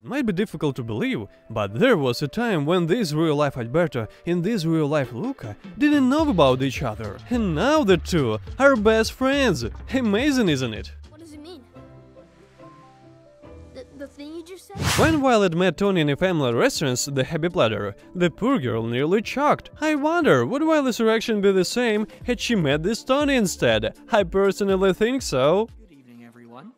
Might be difficult to believe, but there was a time when this real-life Alberto and this real-life Luca didn't know about each other, and now the two are best friends. Amazing, isn't it? What does it mean? The, the thing you just said? When Violet met Tony in a family restaurant, the Happy Platter, the poor girl nearly choked. I wonder, would Violet's reaction be the same had she met this Tony instead? I personally think so. Good evening, everyone.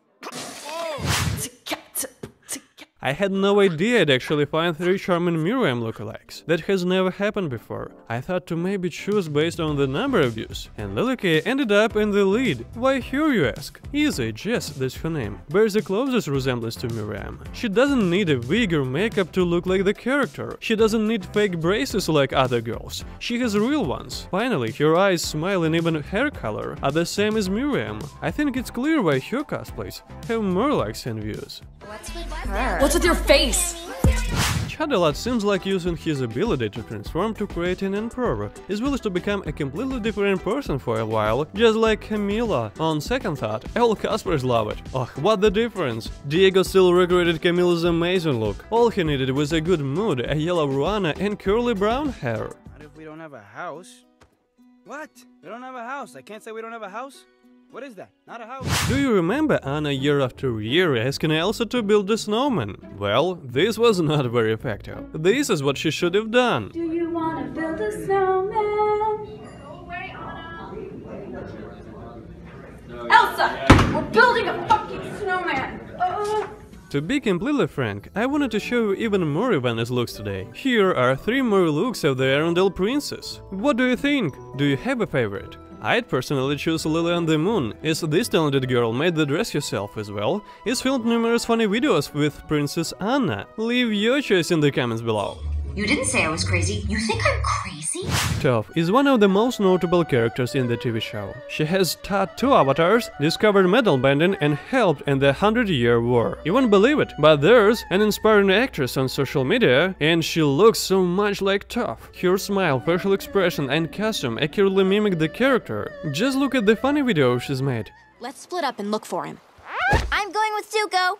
I had no idea I'd actually find three charming Miriam lookalikes. That has never happened before. I thought to maybe choose based on the number of views, and Lilike ended up in the lead. Why here you ask? Easy, Jess, that's her name, bears the closest resemblance to Miriam. She doesn't need a wig or makeup to look like the character. She doesn't need fake braces like other girls. She has real ones. Finally, her eyes, smile and even hair color are the same as Miriam. I think it's clear why her cosplays have more likes and views. What's with her? What's with your face? Chadalat seems like using his ability to transform to create an emperor, as well as to become a completely different person for a while, just like Camilo. On second thought, all cosplayers love it. Oh, what the difference? Diego still recreated Camilo's amazing look. All he needed was a good mood, a yellow ruana and curly brown hair. What if we don't have a house? What? We don't have a house. I can't say we don't have a house? What is that? Not a house. Do you remember Anna year after year asking Elsa to build a snowman? Well, this was not very effective. This is what she should have done. Do you wanna build a snowman? Elsa! We're building a fucking snowman! Ugh. To be completely frank, I wanted to show you even more Ivana's looks today. Here are three more looks of the Arendelle princess. What do you think? Do you have a favorite? I'd personally choose Lily on the Moon, as this talented girl made the dress herself as well, is filmed numerous funny videos with Princess Anna. Leave your choice in the comments below. You didn't say I was crazy. You think I'm crazy? Toph is one of the most notable characters in the TV show. She has taught two avatars, discovered metal bending and helped in the Hundred Year War. You won't believe it, but there's an inspiring actress on social media and she looks so much like Toph. Her smile, facial expression and costume accurately mimic the character. Just look at the funny video she's made. Let's split up and look for him. I'm going with Zuko.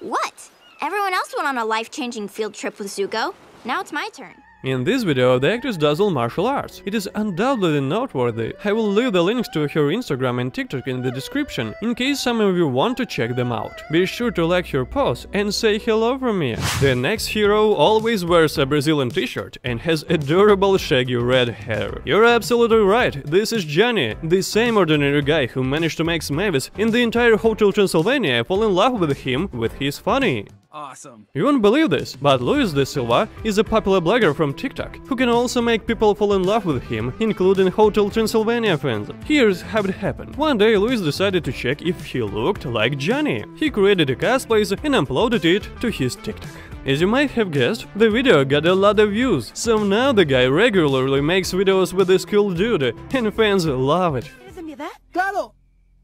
What? Everyone else went on a life-changing field trip with Zuko. Now it's my turn. In this video, the actress does all martial arts. It is undoubtedly noteworthy. I will leave the links to her Instagram and TikTok in the description, in case some of you want to check them out. Be sure to like her post and say hello from me. The next hero always wears a Brazilian t-shirt and has adorable shaggy red hair. You're absolutely right, this is Johnny, the same ordinary guy who managed to make Mavis in the entire Hotel Transylvania fall in love with him with his funny. Awesome. You won't believe this, but Luis de Silva is a popular blogger from TikTok, who can also make people fall in love with him, including Hotel Transylvania fans. Here's how it happened. One day Luis decided to check if he looked like Johnny. He created a cosplay and uploaded it to his TikTok. As you might have guessed, the video got a lot of views, so now the guy regularly makes videos with this cool dude, and fans love it. ¿Eres de? Claro.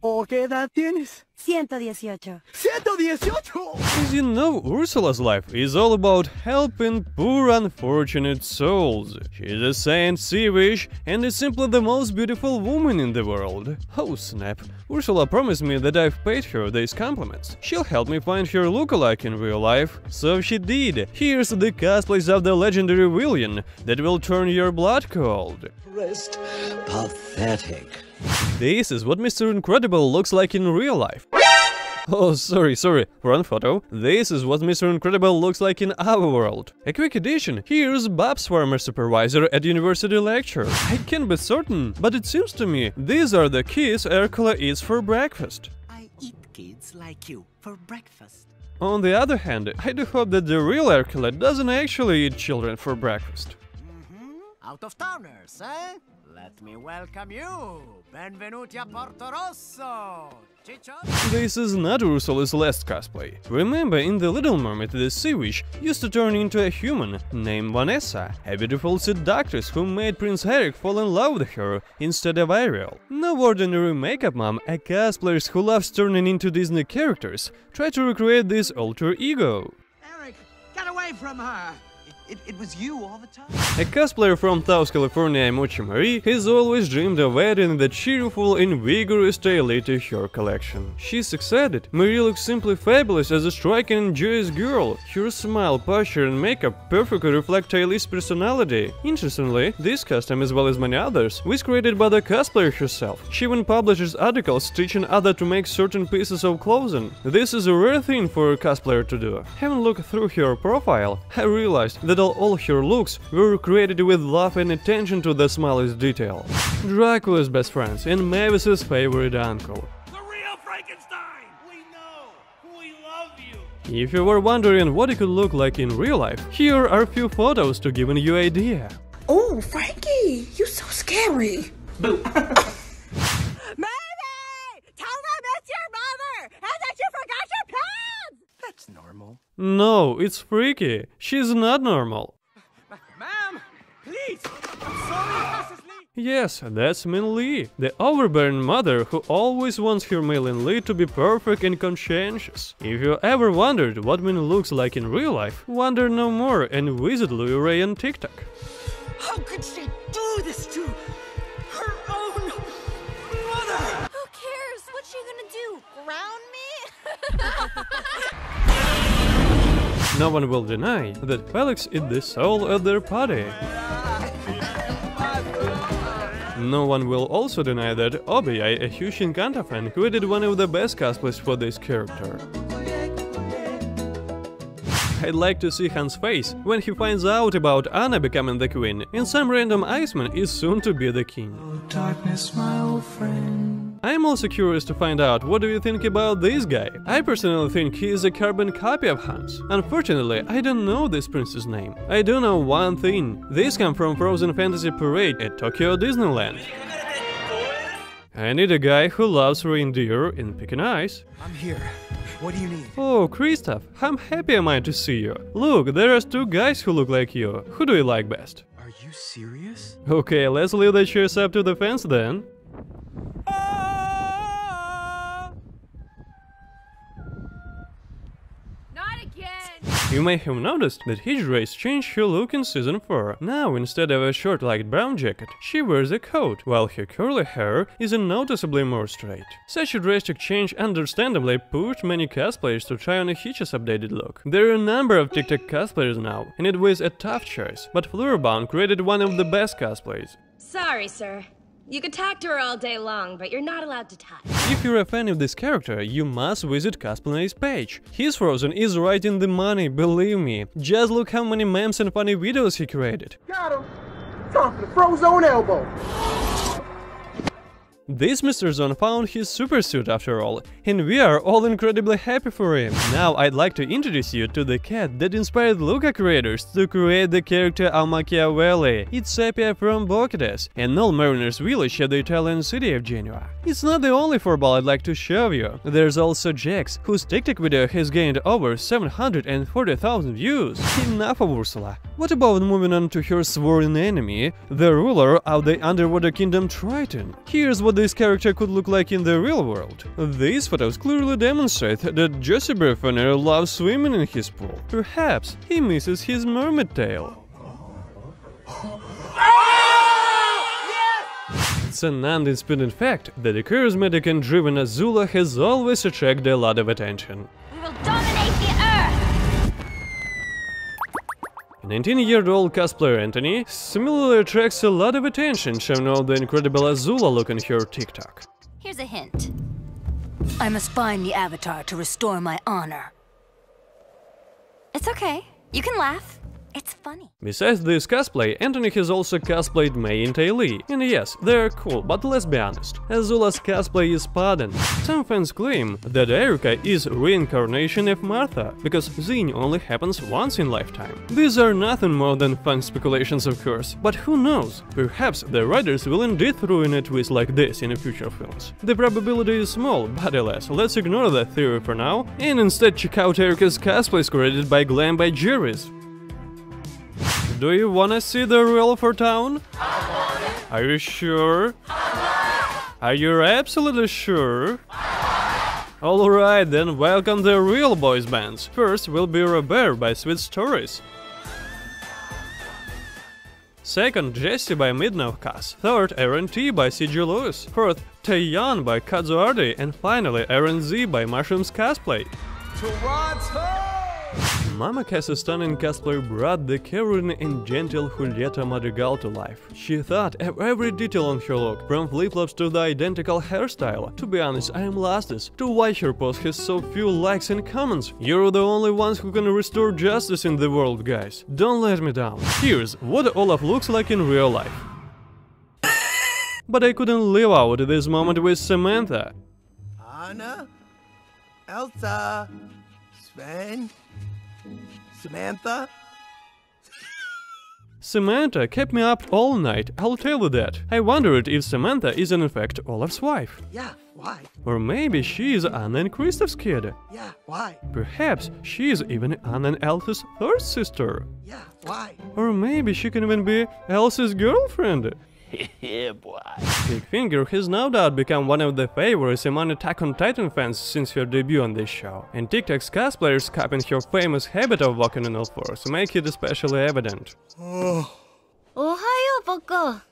¿O qué edad tienes? 118. ¡118! As you know, Ursula's life is all about helping poor unfortunate souls. She's a Saint Sea Wish and is simply the most beautiful woman in the world. Oh snap, Ursula promised me that I've paid her these compliments. She'll help me find her lookalike in real life. So she did. Here's the cosplays of the legendary William that will turn your blood cold. Rest pathetic. This is what Mr. Incredible looks like in real life. Oh, sorry, sorry, wrong photo. This is what Mr. Incredible looks like in our world. A quick addition, here's Bob's former supervisor at university lecture. I can't be certain, but it seems to me these are the kids Ercole eats for breakfast. I eat kids like you for breakfast. On the other hand, I do hope that the real Ercole doesn't actually eat children for breakfast. Out of towners, eh? Let me welcome you. Benvenuti a Portorosso. Chicho? This is not Ursula's last cosplay. Remember, in The Little Mermaid, the Sea Witch used to turn into a human named Vanessa, a beautiful seductress who made Prince Eric fall in love with her instead of Ariel. No ordinary makeup mom, a cosplayers who loves turning into Disney characters try to recreate this alter ego. Eric, get away from her. It, it was you all the time. A cosplayer from Taos, California, Mochi Marie, has always dreamed of adding the cheerful and vigorous Ty Lee to her collection. She succeeded. Marie looks simply fabulous as a striking and joyous girl. Her smile, posture, and makeup perfectly reflect Ty Lee's personality. Interestingly, this costume, as well as many others, was created by the cosplayer herself. She even publishes articles teaching others to make certain pieces of clothing. This is a rare thing for a cosplayer to do. Having looked through her profile, I realized that all, all her looks were created with love and attention to the smallest detail. Dracula's best friends and Mavis's favorite uncle. The real Frankenstein! We know! We love you! If you were wondering what it could look like in real life, here are a few photos to give you an idea. Oh, Frankie, you're so scary. Maybe! Tell them it's your mother and that you forgot your pants! That's normal. No, it's freaky. She's not normal. Ma'am, please. I'm sorry, Mrs. Lee. Yes, that's Ming Lee, the overbearing mother who always wants her Min Lee to be perfect and conscientious. If you ever wondered what Ming looks like in real life, wonder no more and visit Louis Ray on TikTok. How could she do this to her own mother? Who cares? What's she gonna do? Ground me? No one will deny that Felix is the soul at their party. No one will also deny that Obi, a huge Encanto fan, created one of the best cosplays for this character. I'd like to see Hans' face when he finds out about Anna becoming the queen, and some random Iceman is soon to be the king. Darkness, old friend. I'm also curious to find out what do you think about this guy. I personally think he is a carbon copy of Hans. Unfortunately, I don't know this prince's name. I do know one thing. These come from Frozen Fantasy Parade at Tokyo Disneyland. I need a guy who loves reindeer in picking eyes. I'm here. What do you need? Oh, Kristoff, how happy am I to see you. Look, there are two guys who look like you. Who do you like best? Are you serious? Okay, let's leave the chairs up to the fence then. Not again! You may have noticed that Hijira's changed her look in season 4. Now, instead of a short light brown jacket, she wears a coat, while her curly hair is noticeably more straight. Such a drastic change understandably pushed many cosplayers to try on a Hitch's updated look. There are a number of TikTok cosplayers now, and it was a tough choice, but Flurbound created one of the best cosplays. Sorry, sir. You could talk to her all day long, but you're not allowed to touch. If you're a fan of this character, you must visit Cosplay's page. His Frozone is right in the money, believe me. Just look how many memes and funny videos he created. Got him. Time for the Frozone elbow. This Mr. Zone found his super suit after all, and we are all incredibly happy for him. Now I'd like to introduce you to the cat that inspired Luca creators to create the character of Machiavelli. It's Sepia from Boccadasse, and all mariner's village at the Italian city of Genoa. It's not the only furball I'd like to show you. There's also Jax, whose TikTok video has gained over 740,000 views. Enough of Ursula. What about moving on to her sworn enemy, the ruler of the underwater kingdom Triton? Here's what this character could look like in the real world. These photos clearly demonstrate that Jesse Briffaner loves swimming in his pool. Perhaps he misses his mermaid tail. It's an undisputed fact that the charismatic and driven Azula has always attracted a lot of attention. 19-year-old cosplayer Anthony similarly attracts a lot of attention, showing off the incredible Azula look on her TikTok. Here's a hint. I must find the Avatar to restore my honor. It's okay. You can laugh. It's funny. Besides this cosplay, Anthony has also cosplayed Mai and Lee. And yes, they're cool, but let's be honest, Azula's cosplay is pardoned. Some fans claim that Ericka is reincarnation of Martha, because Zing only happens once in lifetime. These are nothing more than fun speculations of course, but who knows, perhaps the writers will indeed throw in a twist like this in future films. The probability is small, but alas, let's ignore that theory for now, and instead check out Ericka's cosplays created by Glam by Jerry's. Do you wanna see the real 4*Town? Are you sure? Are you absolutely sure? Alright then, welcome the real boys bands. First will be Robaire by Sweet Stories. Second, Jesse by Midnight Cass. Third, Aaron T by CG Lewis. Fourth, Taeyeon by Kazu Ardi. And finally, Aaron Z by Mushrooms Cosplay. Toronto! Mama a stunning cosplayer brought the caring and gentle Julieta Madrigal to life. She thought of every detail on her look, from flip-flops to the identical hairstyle. To be honest, I am lost as to why her post has so few likes and comments. You're the only ones who can restore justice in the world, guys. Don't let me down. Here's what Olaf looks like in real life. but I couldn't live out this moment with Samantha. Anna? Elsa? Sven? Samantha? Samantha kept me up all night, I'll tell you that. I wondered if Samantha is in fact Olaf's wife. Yeah, why? Or maybe she is Anna and Kristoff's kid. Yeah, why? Perhaps she is even Anna and Elsa's third sister. Yeah, why? Or maybe she can even be Elsa's girlfriend. yeah, boy. Pieck Finger has no doubt become one of the favorites among Attack on Titan fans since her debut on this show, and TikTok's cosplayers copying her famous habit of walking on all fours make it especially evident. Oh. Ohio, Boko.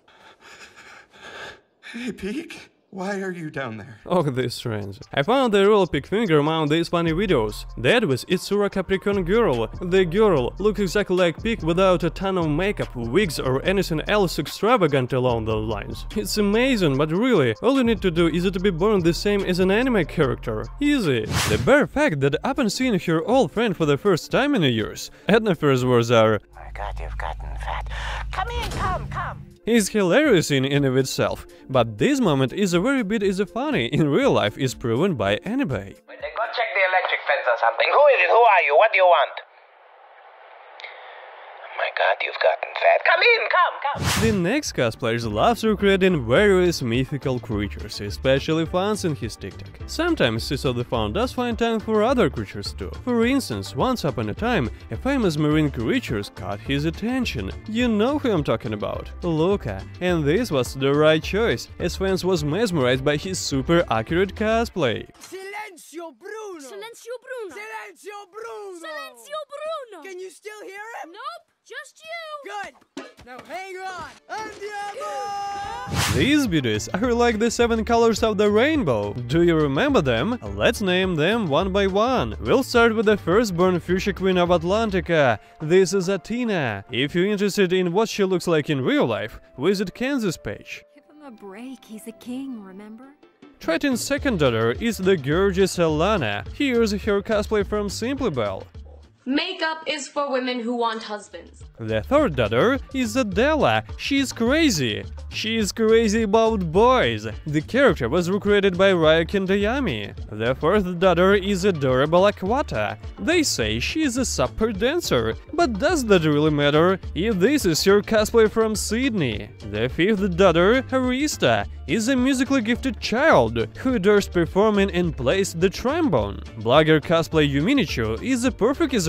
Hey, Pieck. Why are you down there? Oh, this trends. I found the real Pieck Finger among these funny videos. That was Itsura Capricorn Girl. The girl looks exactly like Pieck without a ton of makeup, wigs or anything else extravagant along those lines. It's amazing, but really, all you need to do is to be born the same as an anime character. Easy. The bare fact that I've been seeing her old friend for the first time in years, Edna's words are My god, you've gotten fat. Come in, come, come. Is hilarious in and of itself, but this moment is a very bit is funny in real life is proven by anybody. Wait, go check the electric fence or something. Who is it? Who are you? What do you want? My god, you've gotten fat. Come in, come, come. The next cosplayers loves recreating various mythical creatures, especially fans in his TikTok. Sometimes Siso the Faun does find time for other creatures too. For instance, once upon a time, a famous marine creature caught his attention. You know who I'm talking about, Luca. And this was the right choice, as fans was mesmerized by his super accurate cosplay. Silencio Bruno! Silencio Bruno! Silencio Bruno! Silencio Bruno! Can you still hear him? Nope, just you! Good! Now hang on! Andiamo! These beauties are like the seven colors of the rainbow. Do you remember them? Let's name them one by one. We'll start with the firstborn fuchsia queen of Atlantica. This is Athena. If you're interested in what she looks like in real life, visit Kansas page. Give him a break, he's a king, remember? Triton's second daughter is the gorgeous Alana. Here's her cosplay from Simply Belle. Makeup is for women who want husbands. The third daughter is Adela. She's crazy. She's crazy about boys. The character was recreated by Raya Kentayami. The fourth daughter is adorable Aquata. They say she is a super dancer, but does that really matter if this is your cosplay from Sydney? The fifth daughter, Arista, is a musically gifted child who adores performing and plays the trombone. Blogger cosplay Yuminichu is a perfect as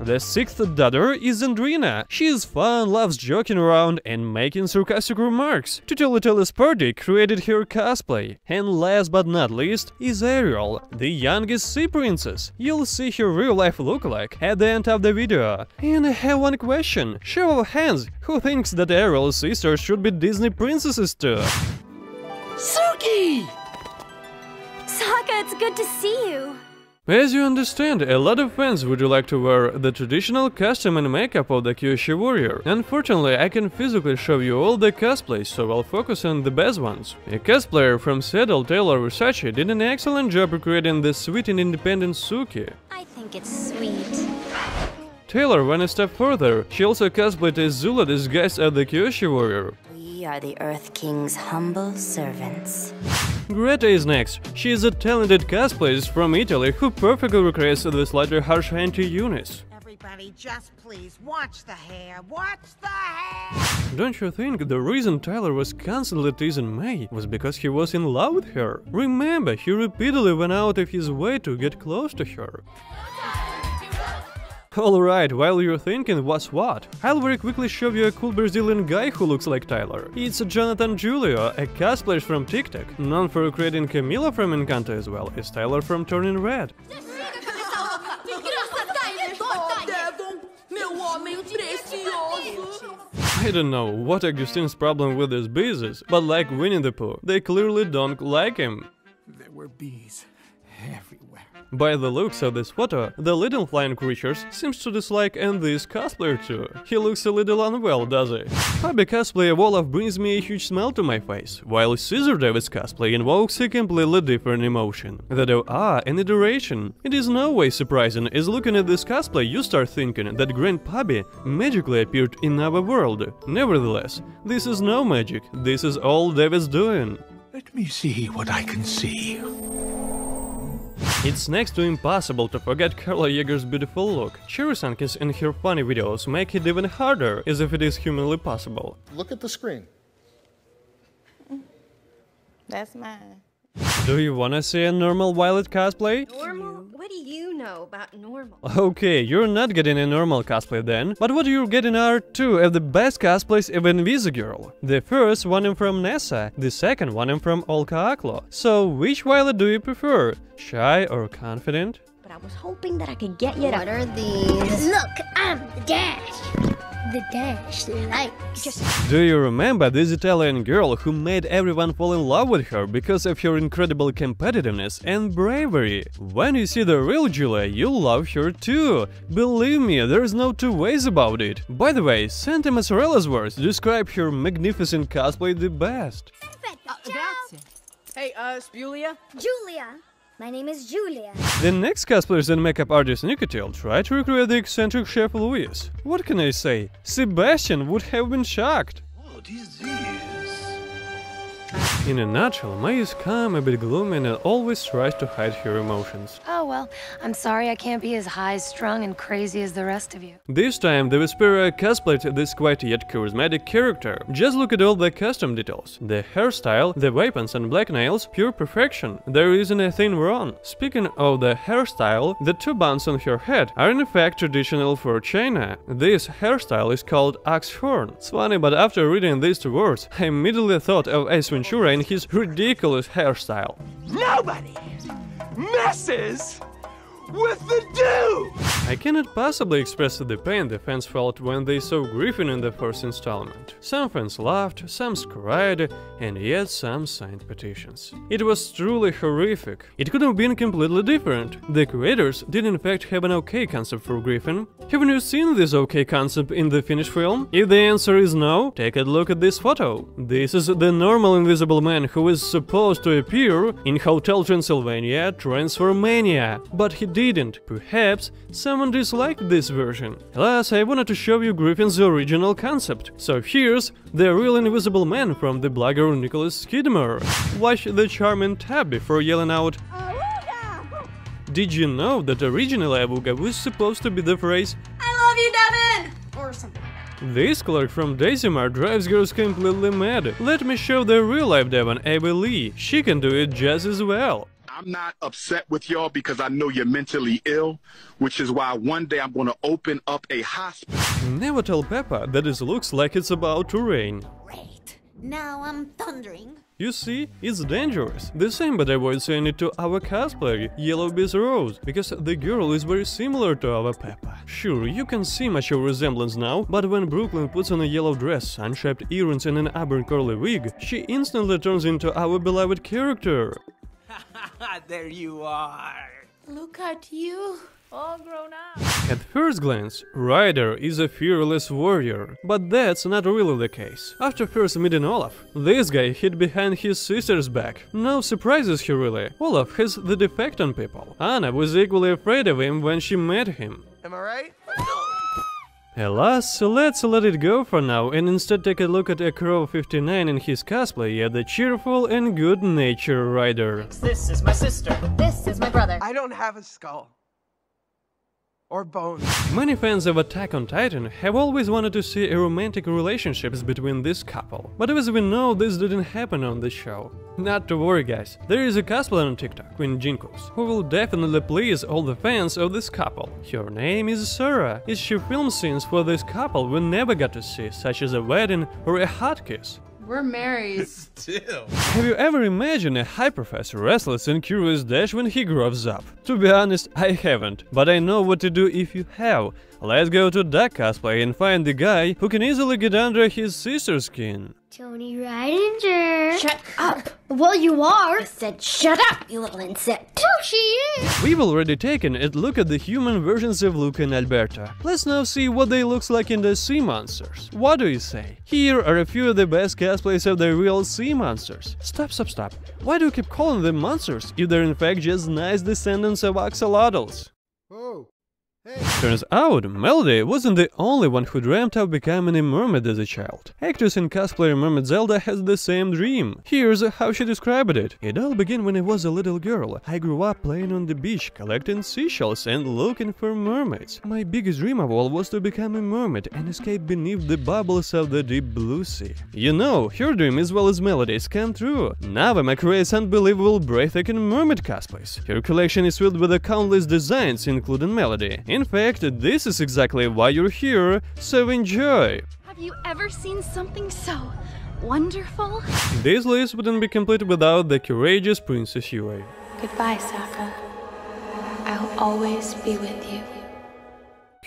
The sixth daughter is Andrina. She is fun, loves joking around and making sarcastic remarks. Tutela Spardy created her cosplay. And last but not least is Ariel, the youngest sea princess. You'll see her real life lookalike at the end of the video. And I have one question. Show of hands, who thinks that Ariel's sisters should be Disney princesses too? Suki! Sokka, it's good to see you. As you understand, a lot of fans would like to wear the traditional costume and makeup of the Kyoshi warrior. Unfortunately, I can physically show you all the cosplays, so I'll focus on the best ones. A cosplayer from Seattle, Taylor Versace, did an excellent job recreating the sweet and independent Suki. I think it's sweet. Taylor went a step further. She also cosplayed as Zula disguised as the Kyoshi warrior. We are the Earth King's humble servants. Greta is next. She is a talented cosplayer from Italy who perfectly recreates the slightly harsh Auntie Eunice. Everybody, just please watch the hair. Watch the hair. Don't you think the reason Tyler was constantly teasing Mei was because he was in love with her? Remember, he repeatedly went out of his way to get close to her. Alright, while you're thinking what's what, I'll very quickly show you a cool Brazilian guy who looks like Tyler. It's Jonathan Julio, a cosplayer from TikTok, known for creating Camilo from Encanto as well as Tyler from Turning Red. I don't know what Agustín's problem with these bees is, but like Winnie the Pooh, they clearly don't like him. There were bees everywhere. By the looks of this photo, the little flying creatures seems to dislike and this cosplayer too. He looks a little unwell, does he? Hobby cosplay of Olaf brings me a huge smile to my face, while Scissor David's cosplay invokes a completely different emotion. Of ah and adoration. It is no way surprising, as looking at this cosplay you start thinking that Grand Pabbie magically appeared in our world. Nevertheless, this is no magic, this is all David's doing. Let me see what I can see. It's next to impossible to forget Carla Yeager's beautiful look. Cherry Sunkis in her funny videos make it even harder, as if it is humanly possible. Look at the screen. That's mine. Do you wanna see a normal Violet cosplay? Normal? What do you know about normal? Okay, you're not getting a normal cosplay then, but what you're getting are two of the best cosplays of Invisigirl. The first one is from Nessa, the second one is from Olka Aklo. So which Violet do you prefer? Shy or confident? But I was hoping that I could get you What are these? Look, I'm the Dash. The Dash likes. Just Do you remember this Italian girl who made everyone fall in love with her because of her incredible competitiveness and bravery? When you see the real Giulia, you'll love her too. Believe me, there's no two ways about it. By the way, Santa Mazzarella's words describe her magnificent cosplay the best. Hey, uh, Spulia? Giulia. My name is Giulia. The next cosplayers and makeup artist Nicotil tried to recreate the eccentric chef Louis. What can I say? Sebastian would have been shocked. Oh, what is this? In a nutshell, Mai is calm, a bit gloomy, and always tries to hide her emotions. Oh, well, I'm sorry I can't be as high strung and crazy as the rest of you. This time, the Vespera cosplayed this quite yet charismatic character. Just look at all the custom details. The hairstyle, the weapons and black nails, pure perfection. There isn't a thing wrong. Speaking of the hairstyle, the two buns on her head are in fact traditional for China. This hairstyle is called axe horn. It's funny, but after reading these two words, I immediately thought of Ace Ventura and his ridiculous hairstyle. Nobody messes with the! I cannot possibly express the pain the fans felt when they saw Griffin in the first installment. Some fans laughed, some cried, and yet some signed petitions. It was truly horrific. It could have been completely different. The creators did in fact have an okay concept for Griffin. Haven't you seen this okay concept in the finished film? If the answer is no, take a look at this photo. This is the normal invisible man who is supposed to appear in Hotel Transylvania Transformania, but he didn't. Perhaps someone disliked this version. Alas, I wanted to show you Griffin's original concept. So here's the real invisible man from the blogger Nicholas Skidmore. Watch the charming tab before yelling out Did you know that originally Awuga was supposed to be the phrase I love you, Devin! Or something. This clerk from Dazimar drives girls completely mad. Let me show the real life Devon, Abby Lee. She can do it just as well. I'm not upset with y'all because I know you're mentally ill, which is why one day I'm going to open up a hospital. Never tell Peppa that it looks like it's about to rain. Great. Now I'm thundering. You see, it's dangerous. The same but I avoid saying it to our cosplayer, Yellow Bees Rose, because the girl is very similar to our Peppa. Sure, you can see much of resemblance now, but when Brooklyn puts on a yellow dress, unshaped earrings and an auburn curly wig, she instantly turns into our beloved character. there you are. Look at you, all grown up. At first glance, Ryder is a fearless warrior, but that's not really the case. After first meeting Olaf, this guy hid behind his sister's back. No surprises here really. Olaf has the defect on people. Anna was equally afraid of him when she met him. Am I right? Alas, let's let it go for now and instead take a look at Acro 59 in his cosplay as the cheerful and good-natured Ryder. This is my sister. This is my brother. I don't have a skull. Or bones. Many fans of Attack on Titan have always wanted to see a romantic relationships between this couple, but as we know, this didn't happen on the show. Not to worry guys, there is a cosplayer on TikTok, Queen Jinkus, who will definitely please all the fans of this couple. Her name is Sarah, as she filmed scenes for this couple we never got to see, such as a wedding or a hot kiss. We're married. Still. Have you ever imagined a high professor restless and curious Dash when he grows up? To be honest, I haven't, but I know what to do if you have. Let's go to Duck Cosplay and find the guy who can easily get under his sister's skin. Tony Rydinger. Shut up. Well, you are. I said shut up, you little insect. Oh, she is. We've already taken a look at the human versions of Luca and Alberto. Let's now see what they looks like in the sea monsters. What do you say? Here are a few of the best cosplays of the real sea monsters. Stop, stop, stop. Why do you keep calling them monsters if they're in fact just nice descendants of axolotls? Oh. Turns out, Melody wasn't the only one who dreamt of becoming a mermaid as a child. Actress and cosplayer Mermaid Zelda has the same dream. Here's how she described it. It all began when I was a little girl. I grew up playing on the beach, collecting seashells and looking for mermaids. My biggest dream of all was to become a mermaid and escape beneath the bubbles of the deep blue sea. You know, her dream as well as Melody's come true. Navama creates unbelievable breathtaking mermaid cosplays. Her collection is filled with countless designs, including Melody. In fact, this is exactly why you're here, so enjoy! Have you ever seen something so wonderful? This list wouldn't be complete without the courageous Princess Yue. Goodbye, Sokka. I'll always be with you.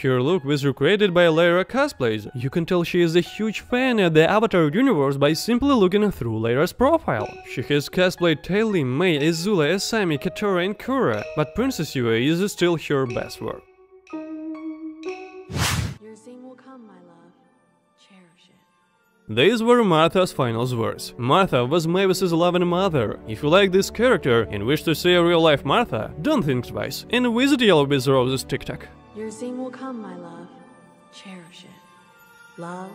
Her look was recreated by Lyra Cosplays. You can tell she is a huge fan of the Avatar universe by simply looking through Lyra's profile. She has cosplayed Taili, Mai, Azula, Asami, Katara and Korra, but Princess Yue is still her best work. These were Martha's final words. Martha was Mavis's loving mother. If you like this character and wish to see a real-life Martha, don't think twice and visit Yellow Biz Rose's TikTok. Your scene will come, my love. Cherish it. Love.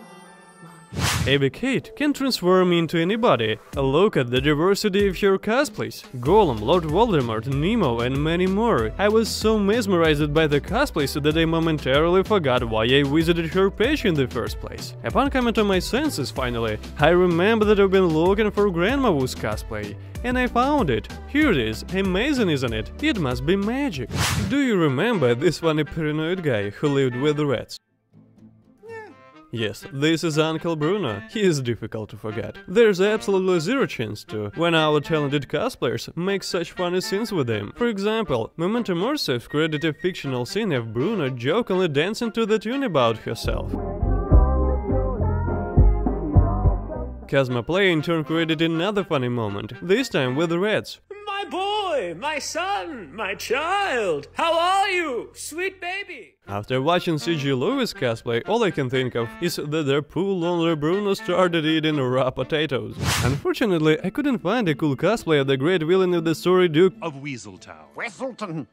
Abby Kate can transform into anybody. Look at the diversity of her cosplays. Gollum, Lord Voldemort, Nemo and many more. I was so mesmerized by the cosplays that I momentarily forgot why I visited her page in the first place. Upon coming to my senses finally, I remember that I've been looking for Grandma Wu's cosplay. And I found it. Here it is. Amazing, isn't it? It must be magic. Do you remember this funny paranoid guy who lived with the rats? Yes, this is Uncle Bruno. He is difficult to forget. There's absolutely zero chance to, when our talented cosplayers make such funny scenes with him. For example, Memento Morse created a fictional scene of Bruno jokingly dancing to the tune about herself. Cosmoplay in turn created another funny moment, this time with the rats. My boy, my son, my child. How are you, sweet baby? After watching CG Lewis cosplay, all I can think of is that their poor lonely Bruno started eating raw potatoes. Unfortunately, I couldn't find a cool cosplay of the great villain of the story Duke Of Weaseltown. Weselton.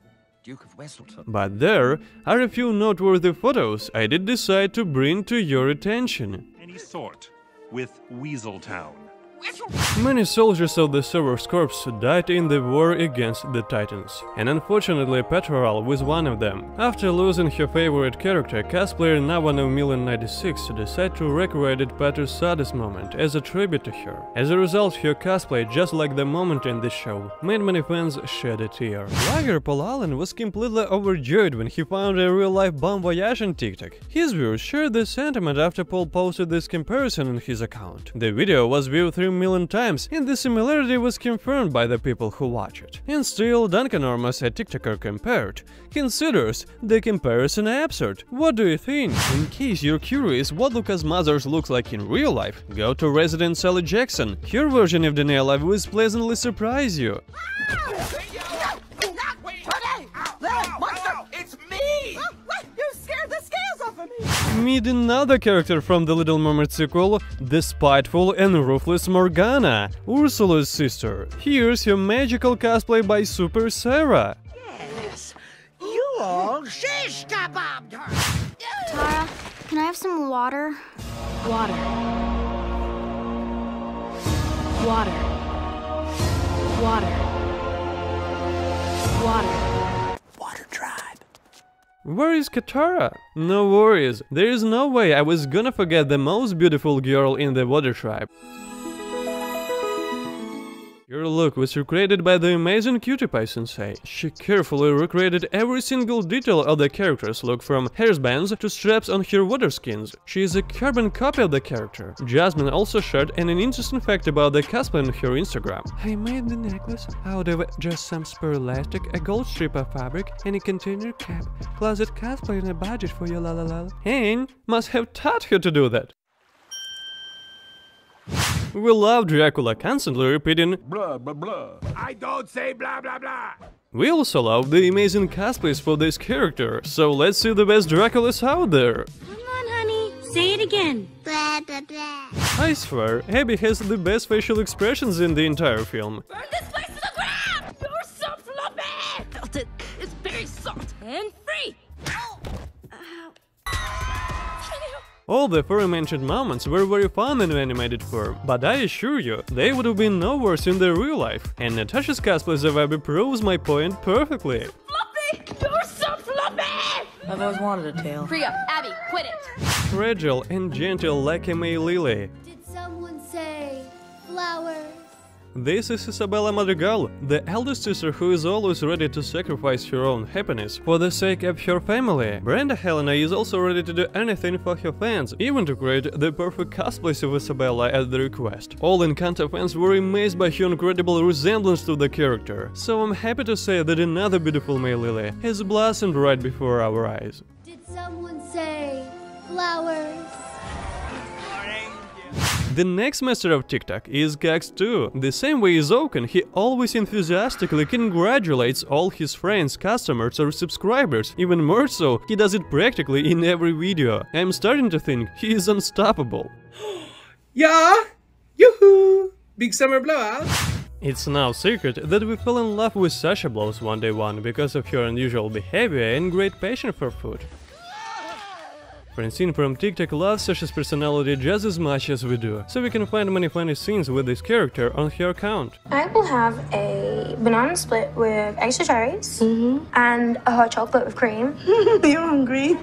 Duke of Weselton. But there are a few noteworthy photos I did decide to bring to your attention. Any sort with Weaseltown. Many soldiers of the Survey Corps died in the war against the Titans, and unfortunately Petra Ral was one of them. After losing her favorite character, cosplayer Navano96 decided to recreate Petra's saddest moment as a tribute to her. As a result, her cosplay, just like the moment in the show, made many fans shed a tear. Blogger Paul Allen was completely overjoyed when he found a real-life Bon Voyage on TikTok. His viewers shared this sentiment after Paul posted this comparison on his account. The video was viewed 3 million times, and the similarity was confirmed by the people who watch it. And still, Duncan Ormus, a TikToker compared, considers the comparison absurd. What do you think? In case you're curious what Lucas Mothers looks like in real life, go to resident Sally Jackson. Her version of Danielle Live will pleasantly surprise you. Meet another character from the Little Mermaid sequel, the spiteful and ruthless Morgana, Ursula's sister. Here's her magical cosplay by Super Sarah. Yes, you all shish kebabbed her. Tara, can I have some water? Water. Water. Water. Water. Where is Katara? No worries, there is no way I was gonna forget the most beautiful girl in the Water Tribe. Your look was recreated by the amazing Cutie Pie sensei. She carefully recreated every single detail of the character's look from hairbands to straps on her water skins. She is a carbon copy of the character. Jasmine also shared an interesting fact about the cosplay on her Instagram. I made the necklace out of just some spare elastic, a gold strip of fabric, and a container cap. Closet cosplay and a budget for you la la la. And must have taught her to do that. We love Dracula constantly repeating blah blah blah. I don't say blah blah blah. We also love the amazing cosplays for this character, so let's see the best Draculas out there. Come on, honey, say it again. Blah blah blah. I swear, Abby has the best facial expressions in the entire film. Burn this place All the aforementioned moments were very fun in animated form, but I assure you, they would have been no worse in the real life, and Natasha's cosplay of Abby proves my point perfectly. Fluffy! You're so fluffy! I've always wanted a tail. Priya, Abby, quit it! Fragile and gentle like a May Lily. Did someone say flowers? This is Isabela Madrigal, the eldest sister who is always ready to sacrifice her own happiness for the sake of her family. Brenda Helena is also ready to do anything for her fans, even to create the perfect cosplays of Isabela at the request. All Encanto fans were amazed by her incredible resemblance to the character, so I'm happy to say that another beautiful May Lily has blossomed right before our eyes. Did someone say flowers? The next master of TikTok is Gax2. The same way as Oaken, he always enthusiastically congratulates all his friends, customers or subscribers. Even more so, he does it practically in every video. I'm starting to think he is unstoppable. yeah! Yoo-hoo! Big summer blowout! It's now secret that we fell in love with Sasha Blouse one day one because of her unusual behavior and great passion for food. Francine from TikTok loves Sasha's personality just as much as we do, so we can find many funny scenes with this character on her account. I will have a banana split with extra cherries and a hot chocolate with cream. You're hungry.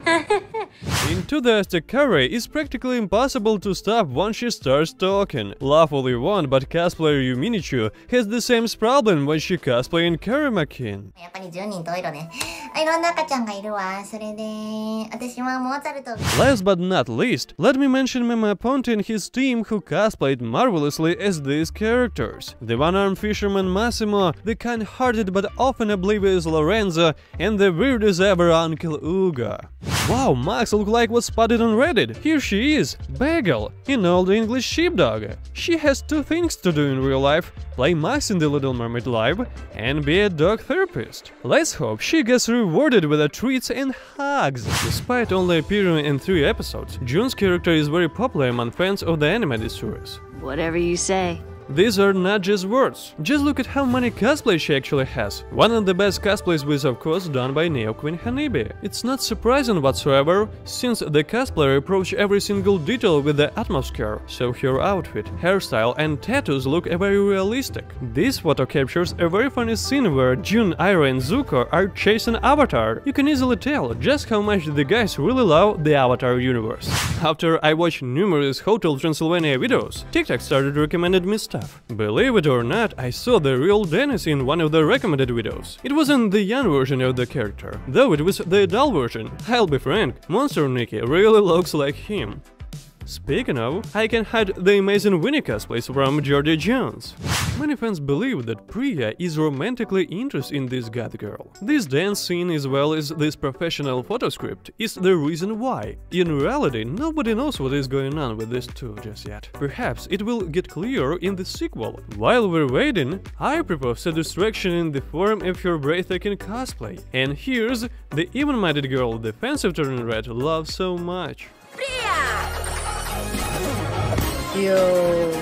In To the Aztec Curry, it's practically impossible to stop once she starts talking. Laugh all you want, but cosplayer Yuminichu has the same problem when she cosplaying Curry McKean. やっぱり10人十色ね。あいろんな赤ちゃんがいるわ。それで、私はモーツァルト。 Last but not least, let me mention Mema Ponte and his team who cosplayed marvelously as these characters. The one-armed fisherman Massimo, the kind-hearted but often oblivious Lorenzo, and the weird as ever Uncle Ugo. Wow, Max looked like was spotted on Reddit. Here she is, Bagel, an old English sheepdog. She has two things to do in real life, play Max in The Little Mermaid Live and be a dog therapist. Let's hope she gets rewarded with a treats and hugs. Despite only appearing in three episodes, June's character is very popular among fans of the animated series. Whatever you say. These are not just words. Just look at how many cosplays she actually has. One of the best cosplays was of course done by Neo Queen Hanibi. It's not surprising whatsoever, since the cosplayer approached every single detail with the atmosphere, so her outfit, hairstyle and tattoos look very realistic. This photo captures a very funny scene where June, Iroh and Zuko are chasing Avatar. You can easily tell just how much the guys really love the Avatar universe. After I watched numerous Hotel Transylvania videos, TikTok started recommending me stuff. Believe it or not, I saw the real Dennis in one of the recommended videos. It wasn't the young version of the character, though it was the adult version. I'll be frank, Monster Nikki really looks like him. Speaking of, I can hide the amazing Winnie cosplays from Georgia Jones. Many fans believe that Priya is romantically interested in this god girl. This dance scene as well as this professional photo script is the reason why. In reality, nobody knows what is going on with these two just yet. Perhaps it will get clearer in the sequel. While we're waiting, I propose a distraction in the form of her breathtaking cosplay. And here's the even-minded girl the fans of Turning Red love so much. Yo.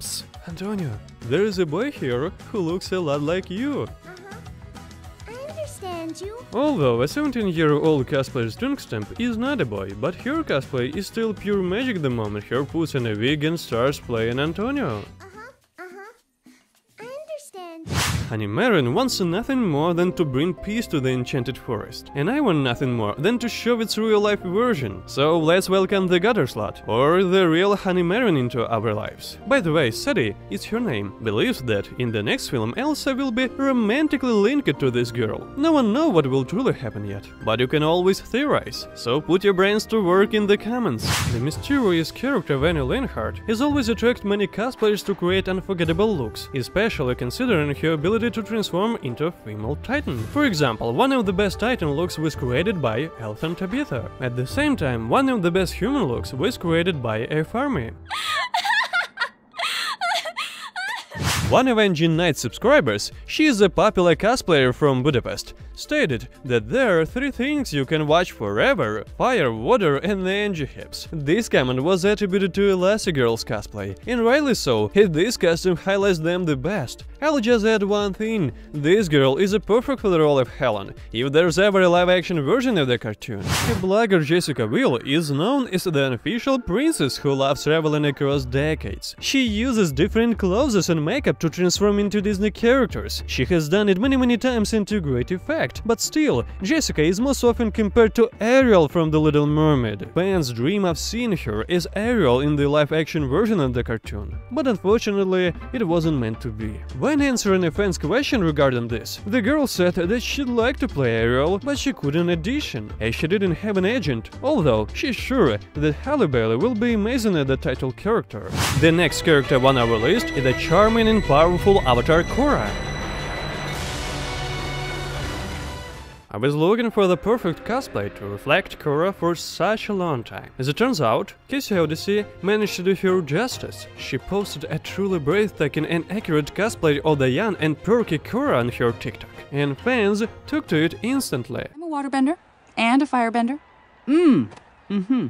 Psst, Antonio, there is a boy here who looks a lot like you. Uh-huh. I understand you. Although a 17-year-old cosplayer's drink stamp is not a boy, but her cosplay is still pure magic the moment her puts on a wig and starts playing Antonio. Uh-huh. I. Honeymaren wants nothing more than to bring peace to the enchanted forest, and I want nothing more than to show its real-life version. So let's welcome the gutter slut, or the real Honeymaren into our lives. By the way, Sadie, it's her name, believes that in the next film Elsa will be romantically linked to this girl. No one knows what will truly happen yet, but you can always theorize, so put your brains to work in the comments. The mysterious character Vanny Leonhart has always attracted many cosplayers to create unforgettable looks, especially considering her ability to transform into a female titan. For example, one of the best titan looks was created by Eltham Tabitha. At the same time, one of the best human looks was created by a Farmy. One of Engine Knight subscribers, she is a popular cosplayer from Budapest, stated that there are three things you can watch forever fire, water, and the Angie hips. This comment was attributed to Elastigirl's cosplay, and rightly so, this costume highlights them the best. I'll just add one thing this girl is a perfect for the role of Helen, if there's ever a live action version of the cartoon. A blogger Jessica Will is known as the unofficial princess who loves traveling across decades. She uses different clothes and makeup to transform into Disney characters. She has done it many many times and to great effect, but still, Jessica is most often compared to Ariel from The Little Mermaid. Fans dream of seeing her as Ariel in the live-action version of the cartoon, but unfortunately, it wasn't meant to be. When answering a fan's question regarding this, the girl said that she'd like to play Ariel, but she couldn't audition, as she didn't have an agent, although she's sure that Halle Bailey will be amazing at the title character. The next character on our list is a charming and powerful avatar Korra. I was looking for the perfect cosplay to reflect Korra for such a long time. As it turns out, Casey Odyssey managed to do her justice. She posted a truly breathtaking and accurate cosplay of the young and perky Korra on her TikTok, and fans took to it instantly. I'm a waterbender and a firebender. Mmm. Mm-hmm.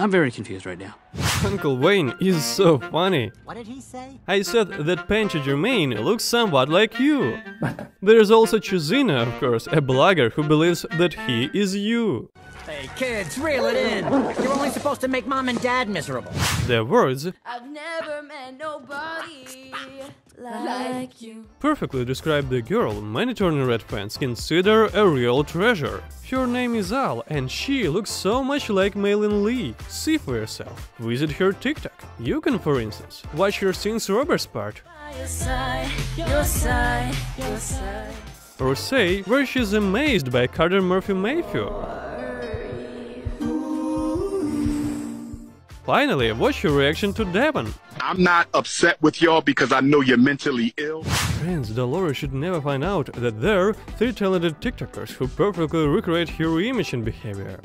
I'm very confused right now. Uncle Wayne is so funny. What did he say? I said that Pancho Germain looks somewhat like you. There's also Chuzina, of course, a blogger who believes that he is you. Hey kids, reel it in. You're only supposed to make mom and dad miserable. Their words I've never met nobody like you. perfectly describe the girl many Turning Red fans consider a real treasure. Her name is Al, and she looks so much like Meilin Lee. See for yourself. Visit her TikTok. You can, for instance, watch her since Robaire's part. Your side, your side, your side. Or say where she's amazed by Carter Murphy Mayfield. Finally, what's your reaction to Devon. I'm not upset with y'all because I know you're mentally ill. Friends, Dolores should never find out that there are three talented TikTokers who perfectly recreate her image and behavior.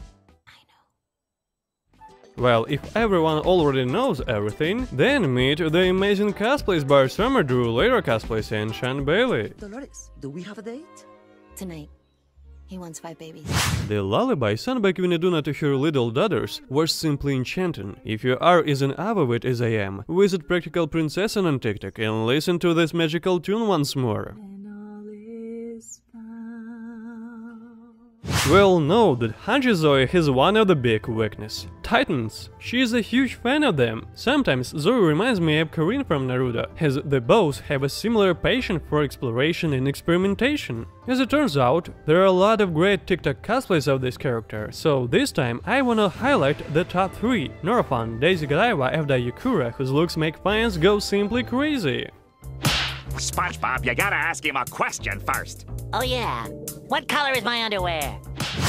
I know. Well, if everyone already knows everything, then meet the amazing cosplays by Summer Drew, Lyra Cosplays and Sean Bailey. Dolores, do we have a date? Tonight. He wants five babies. The lullaby sung by Queen Iduna to her little daughters was simply enchanting. If you are as an avid as I am, visit Practical Princess on TikTok and listen to this magical tune once more. Well, know that Hanji Zoe has one of the big weakness. Titans. She is a huge fan of them. Sometimes Zoe reminds me of Karin from Naruto, as they both have a similar passion for exploration and experimentation. As it turns out, there are a lot of great TikTok cosplays of this character, so this time I wanna highlight the top 3. Norafan, Daisy Garaiwa, Evda Yukura, whose looks make fans go simply crazy. SpongeBob, you gotta ask him a question first. Oh yeah. What color is my underwear?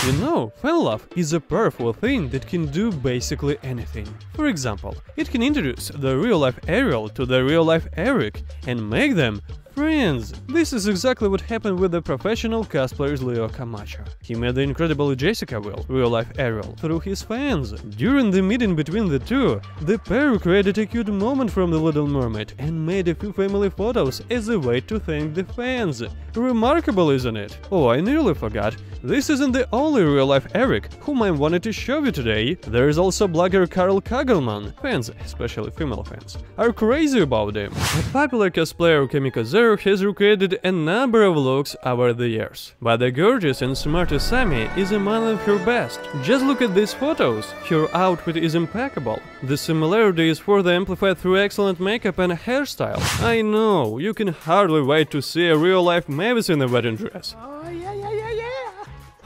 You know, fan love is a powerful thing that can do basically anything. For example, it can introduce the real-life Ariel to the real-life Eric and make them friends. This is exactly what happened with the professional cosplayers Leo Camacho. He met the incredible Jessica Will, real-life Ariel, through his fans. During the meeting between the two, the pair created a cute moment from The Little Mermaid and made a few family photos as a way to thank the fans. Remarkable, isn't it? Oh, I nearly forgot. This isn't the only real-life Eric, whom I wanted to show you today. There is also blogger Carl Kagelman. Fans, especially female fans, are crazy about him. A popular cosplayer Kamiko Zero Has recreated a number of looks over the years, but the gorgeous and smart Asami is among of her best. Just look at these photos, her outfit is impeccable. The similarity is further amplified through excellent makeup and hairstyle. I know, you can hardly wait to see a real-life Mavis in a wedding dress. Oh,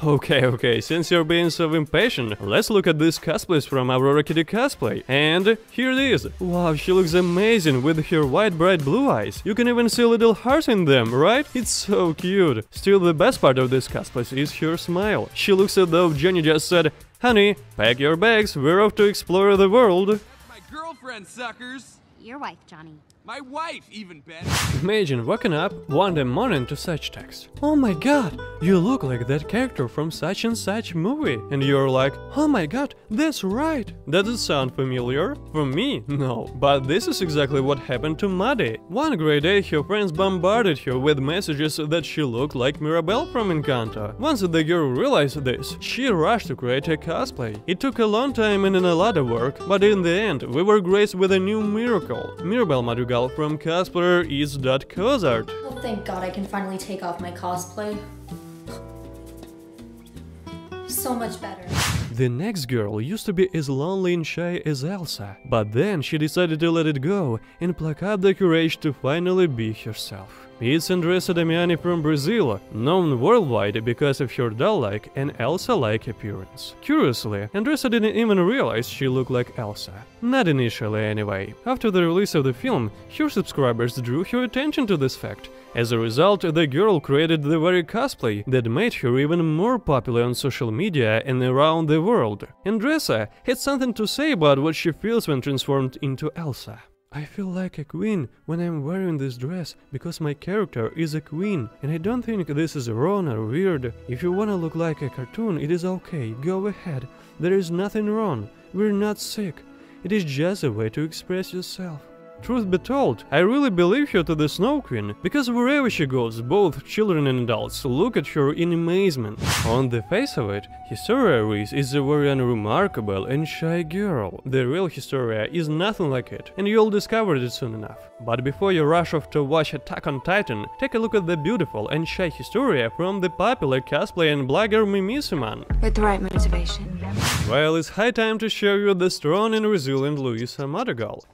Okay, okay, since you're being so impatient, let's look at these cosplays from Aurora Kitty Cosplay. And here it is. Wow, she looks amazing with her white bright blue eyes. You can even see little hearts in them, right? It's so cute. Still, the best part of this cosplay is her smile. She looks as though Jenny just said, Honey, pack your bags, we're off to explore the world. My girlfriend, suckers! Your wife, Johnny. My wife, even better. Imagine waking up one day morning to such text. Oh my god, you look like that character from such and such movie. And you're like, oh my god, that's right. Does it sound familiar? For me, no. But this is exactly what happened to Maddie. One great day, her friends bombarded her with messages that she looked like Mirabel from Encanto. Once the girl realized this, she rushed to create a cosplay. It took a long time and a lot of work, but in the end, we were graced with a new miracle. Mirabel Madrigal from cosplayer is that Cozart. Oh, thank God I can finally take off my cosplay. So much better. The next girl used to be as lonely and shy as Elsa, but then she decided to let it go and pluck up the courage to finally be herself. It's Andressa Damiani from Brazil, known worldwide because of her doll-like and Elsa-like appearance. Curiously, Andressa didn't even realize she looked like Elsa. Not initially, anyway. After the release of the film, her subscribers drew her attention to this fact. As a result, the girl created the very cosplay that made her even more popular on social media and around the world. Andressa had something to say about what she feels when transformed into Elsa. I feel like a queen when I'm wearing this dress because my character is a queen and I don't think this is wrong or weird. If you wanna look like a cartoon, it is okay, go ahead. There is nothing wrong. We're not sick. It is just a way to express yourself. Truth be told, I really believe her to the Snow Queen, because wherever she goes, both children and adults look at her in amazement. On the face of it, Historia Reiss is a very unremarkable and shy girl. The real Historia is nothing like it, and you'll discover it soon enough. But before you rush off to watch Attack on Titan, take a look at the beautiful and shy Historia from the popular cosplay and blogger Mimisuman. With the right motivation. Well, it's high time to show you the strong and resilient Luisa Madrigal.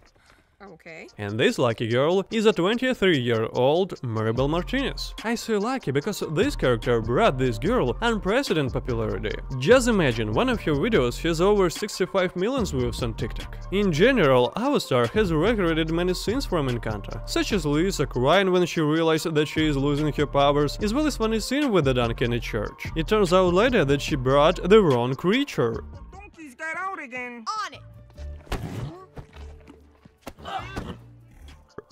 Okay. And this lucky girl is a 23-year-old Maribel Martinez. I say lucky because this character brought this girl unprecedented popularity. Just imagine, one of her videos has over 65 million views on TikTok. In general, our star has recreated many scenes from Encanto, such as Lisa crying when she realized that she is losing her powers, as well as funny scene with the donkey in church. It turns out later that she brought the wrong creature. Donkey's got out again. On it. Uh.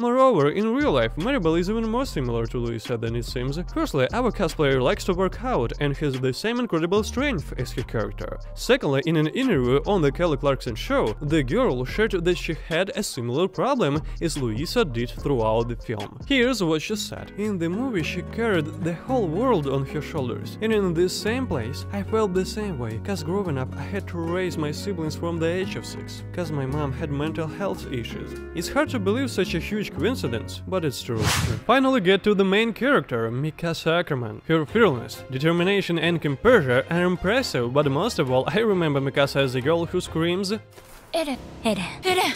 Moreover, in real life, Maribel is even more similar to Luisa than it seems. Firstly, our cosplayer likes to work out and has the same incredible strength as her character. Secondly, in an interview on the Kelly Clarkson show, the girl shared that she had a similar problem as Luisa did throughout the film. Here's what she said. In the movie, she carried the whole world on her shoulders, and in this same place, I felt the same way, cause growing up, I had to raise my siblings from the age of 6, cause my mom had mental health issues. It's hard to believe such a huge coincidence, but it's true. We finally get to the main character, Mikasa Ackerman. Her fearlessness, determination and composure are impressive, but most of all, I remember Mikasa as a girl who screams Eren, Eren, Eren,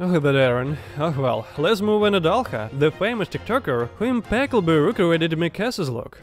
Oh, that Eren. Oh well, let's move on to Dalha, the famous TikToker who impeccably recreated Mikasa's look.